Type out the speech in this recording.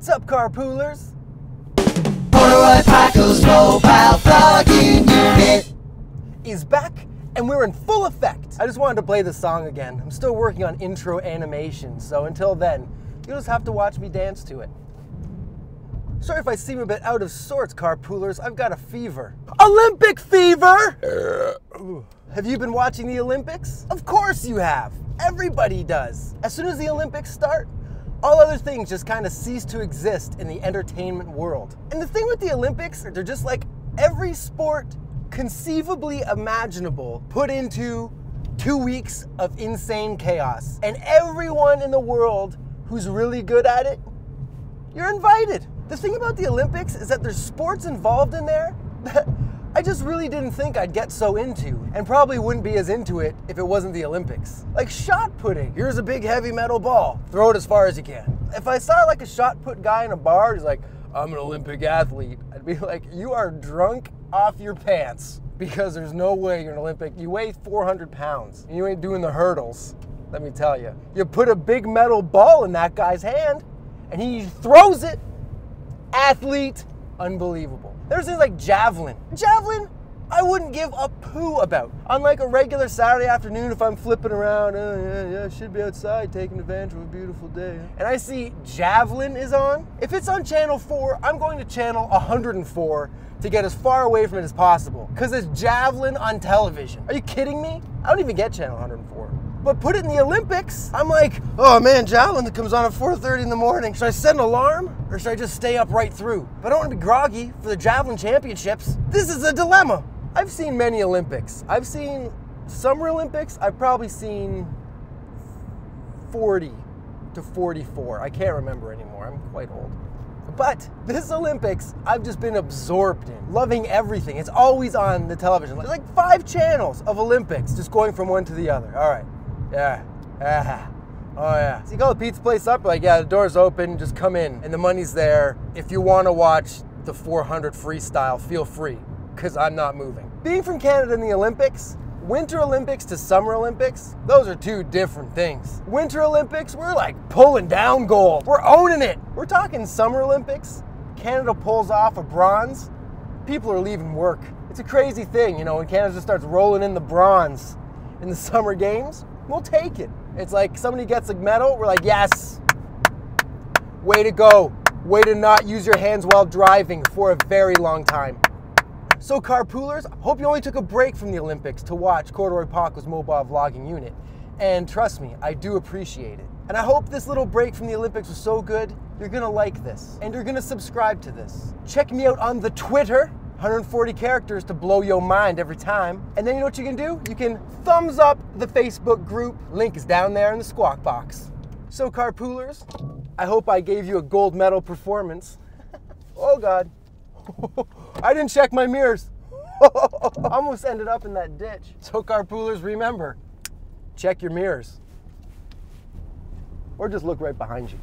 What's up, carpoolers? Corduroy Paco's mobile vlogging unit. Is back and we're in full effect. I just wanted to play the song again. I'm still working on intro animation, so until then, you'll just have to watch me dance to it. Sorry if I seem a bit out of sorts, carpoolers. I've got a fever. Olympic fever! have you been watching the Olympics? Of course you have. Everybody does. As soon as the Olympics start, all other things just kind of cease to exist in the entertainment world. And the thing with the Olympics, they're just like every sport conceivably imaginable put into two weeks of insane chaos. And everyone in the world who's really good at it, you're invited. The thing about the Olympics is that there's sports involved in there I just really didn't think I'd get so into, and probably wouldn't be as into it if it wasn't the Olympics. Like shot putting. Here's a big heavy metal ball. Throw it as far as you can. If I saw like a shot put guy in a bar, he's like, I'm an Olympic athlete, I'd be like, you are drunk off your pants because there's no way you're an Olympic. You weigh 400 pounds and you ain't doing the hurdles, let me tell you. You put a big metal ball in that guy's hand and he throws it. Athlete, unbelievable. There's things like javelin. Javelin, I wouldn't give a poo about. Unlike a regular Saturday afternoon, if I'm flipping around, oh yeah, yeah, should be outside taking advantage of a beautiful day. And I see Javelin is on. If it's on channel 4, I'm going to channel 104 to get as far away from it as possible. Because it's Javelin on television. Are you kidding me? I don't even get channel 104. But put it in the Olympics, I'm like, oh man, javelin comes on at 4.30 in the morning. Should I set an alarm or should I just stay up right through? But I don't want to be groggy for the javelin championships. This is a dilemma. I've seen many Olympics. I've seen Summer Olympics. I've probably seen 40 to 44. I can't remember anymore. I'm quite old. But this Olympics, I've just been absorbed in, loving everything. It's always on the television. There's like five channels of Olympics, just going from one to the other. All right. Yeah. Yeah. Oh yeah. So you call the pizza place up, like, yeah, the door's open, just come in, and the money's there. If you want to watch the 400 freestyle, feel free, because I'm not moving. Being from Canada in the Olympics, Winter Olympics to Summer Olympics, those are two different things. Winter Olympics, we're like pulling down gold. We're owning it. We're talking Summer Olympics, Canada pulls off a bronze, people are leaving work. It's a crazy thing, you know, when Canada starts rolling in the bronze in the Summer Games, we'll take it. It's like somebody gets a medal, we're like, yes, way to go. Way to not use your hands while driving for a very long time. So carpoolers, hope you only took a break from the Olympics to watch Corduroy Paco's mobile vlogging unit. And trust me, I do appreciate it. And I hope this little break from the Olympics was so good, you're gonna like this. And you're gonna subscribe to this. Check me out on the Twitter, 140 characters to blow your mind every time. And then you know what you can do? You can thumbs up the Facebook group. Link is down there in the squawk box. So carpoolers, I hope I gave you a gold medal performance. oh God. I didn't check my mirrors. Almost ended up in that ditch. So carpoolers, remember, check your mirrors. Or just look right behind you.